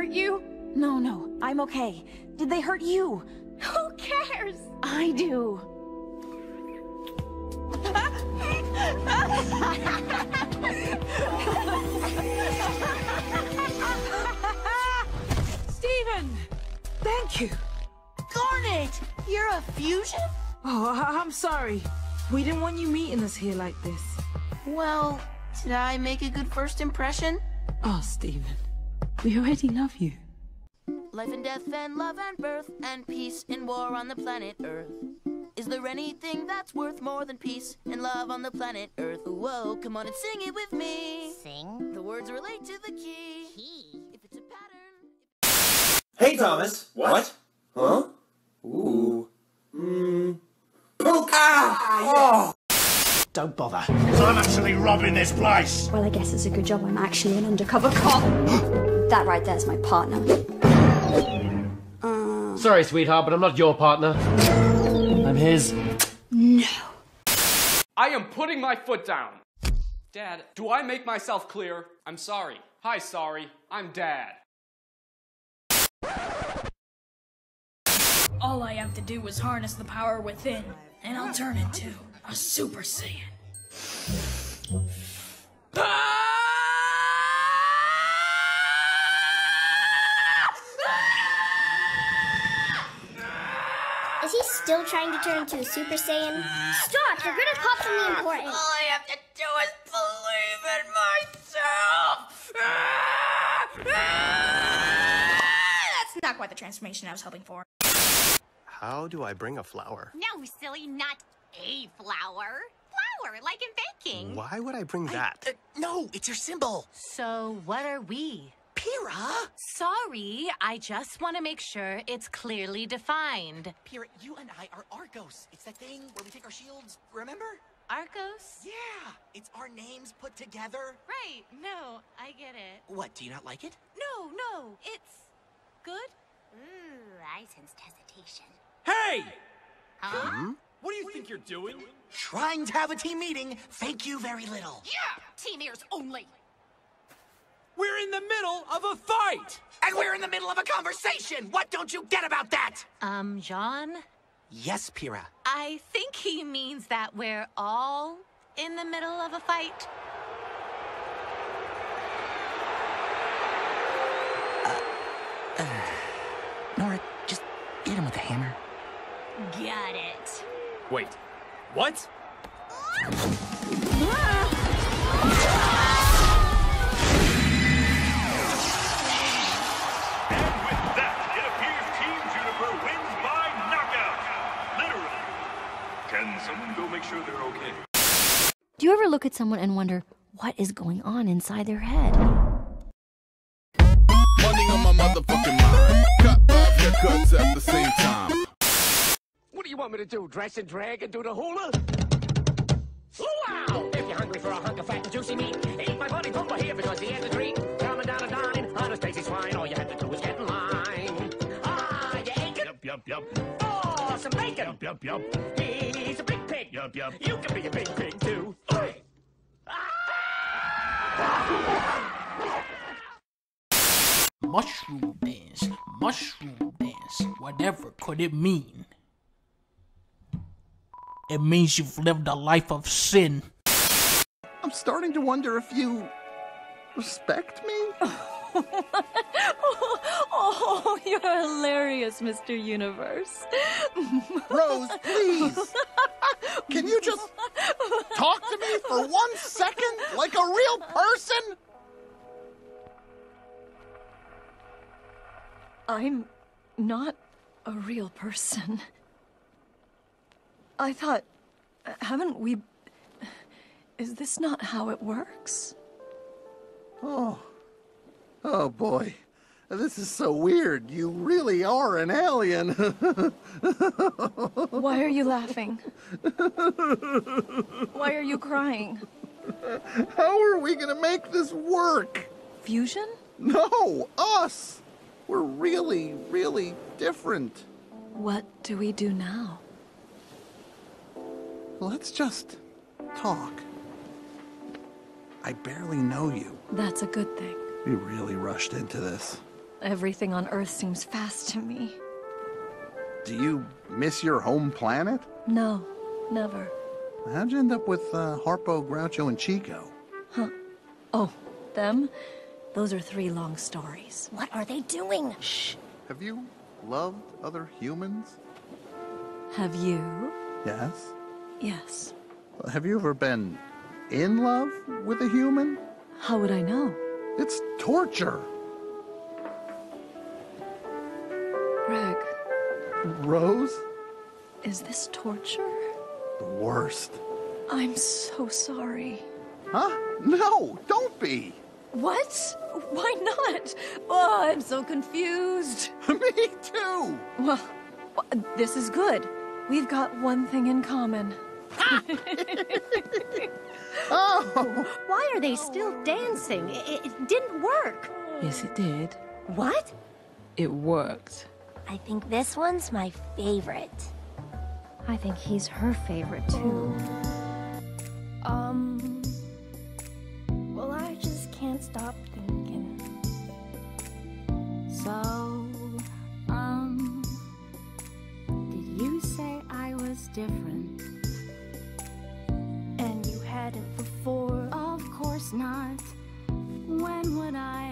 hurt you? No, no, I'm okay. Did they hurt you? Who cares? I do. Steven! Thank you. Garnet! You're a fusion? Oh, I I'm sorry. We didn't want you meeting us here like this. Well, did I make a good first impression? Oh, Steven. We already love you. Life and death and love and birth and peace and war on the planet Earth. Is there anything that's worth more than peace and love on the planet Earth? Whoa, come on and sing it with me. Sing? The words relate to the key. Key. If it's a pattern. Hey, Thomas. What? Huh? Ooh. Mmm. Poke! Ah! Oh! Don't bother. I'm actually robbing this place. Well, I guess it's a good job I'm actually an undercover cop. that right there's my partner. Uh. Sorry, sweetheart, but I'm not your partner. I'm his. No. I am putting my foot down. Dad, do I make myself clear? I'm sorry. Hi, sorry. I'm Dad. All I have to do is harness the power within, and I'll turn into a Super Saiyan. Is he still trying to turn into a Super Saiyan? Stop! You're gonna pop something important. All I have to do is believe in myself. That's not quite the transformation I was hoping for. How do I bring a flower? No, silly, not a flower. Flower, like in baking. Why would I bring that? Uh, no, it's your symbol. So, what are we? Pira? Sorry, I just want to make sure it's clearly defined. Pyrrha, you and I are Argos. It's that thing where we take our shields, remember? Argos? Yeah, it's our names put together. Right, no, I get it. What, do you not like it? No, no, it's good. Ooh, I sensed hesitation. Hey! Huh? What do you think you're doing? Trying to have a team meeting. Thank you very little. Yeah! Team ears only! We're in the middle of a fight! And we're in the middle of a conversation. What don't you get about that? Um, John, Yes, Pira? I think he means that we're all in the middle of a fight. Nora, just hit him with the hammer. Got it. Wait, what? And with that, it appears Team Juniper wins by knockout. Literally. Can someone go make sure they're okay? Do you ever look at someone and wonder what is going on inside their head? Money on my motherfucking mind. Cut five haircuts at the same time. What do you want me to do? Dress and drag and do the hula? Wow! If you're hungry for a hunk of fat and juicy meat, eat my buddy Pumper here because he has a treat. Coming down a dine on a Stacy swine. All you have to do is get in line. Ah, you ain't good. Yup, yup, yup. Oh, some bacon. Yup, yup, yup. He's a big pig. Yup, yup. You can be a big pig too. Oi! Mushroom dance, mushroom dance, whatever could it mean? It means you've lived a life of sin. I'm starting to wonder if you respect me? oh, you're hilarious, Mr. Universe. Rose, please. Can you just talk to me for one second like a real person? I'm not a real person. I thought, haven't we. Is this not how it works? Oh. Oh boy. This is so weird. You really are an alien. Why are you laughing? Why are you crying? How are we gonna make this work? Fusion? No, us. We're really, really different. What do we do now? Let's just talk. I barely know you. That's a good thing. We really rushed into this. Everything on Earth seems fast to me. Do you miss your home planet? No, never. How'd you end up with uh, Harpo, Groucho, and Chico? Huh. Oh, them? Those are three long stories. What are they doing? Shh. Have you loved other humans? Have you? Yes. Yes. Have you ever been in love with a human? How would I know? It's torture. Greg, Rose? is this torture? The worst. I'm so sorry. Huh? No, don't be. What? Why not? Oh, I'm so confused. Me too. Well, this is good. We've got one thing in common. oh! Why are they still dancing? It, it didn't work. Yes, it did. What? It worked. I think this one's my favorite. I think he's her favorite too. Um. Well, I just can't stop thinking. So, um. Did you say I was different? Not. When would I